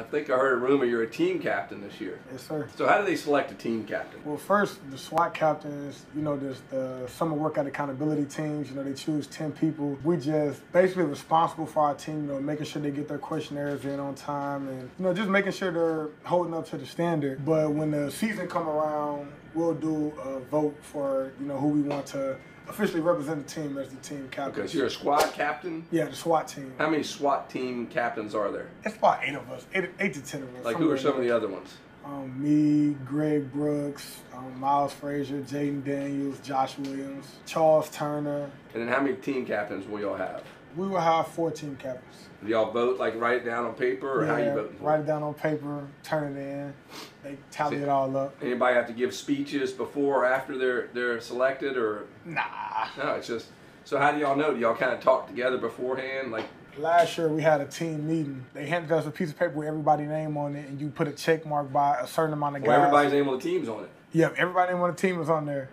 I think I heard a rumor you're a team captain this year. Yes, sir. So how do they select a team captain? Well, first, the SWAT captains, you know, there's the summer workout accountability teams. You know, they choose 10 people. We just basically responsible for our team, you know, making sure they get their questionnaires in on time and, you know, just making sure they're holding up to the standard. But when the season come around, we'll do a vote for, you know, who we want to officially represent the team as the team captain. Because you're a squad captain. Yeah, the SWAT team. How many SWAT team captains are there? It's about eight of us, eight, eight to ten of us. Like who are some of the other ones? Um, me, Greg Brooks, um, Miles Frazier, Jayden Daniels, Josh Williams, Charles Turner. And then how many team captains will y'all have? We will have four team captains. Do y'all vote like write it down on paper or yeah, how you vote? Write it down on paper, turn it in. They tally it all up. Anybody have to give speeches before or after they're they're selected or Nah. no? It's just so how do y'all know? Do y'all kind of talk together beforehand? Like Last year we had a team meeting. They handed us a piece of paper with everybody's name on it, and you put a check mark by a certain amount of guys. well, everybody's name on the team's on it. Yeah, everybody name on the team was on there.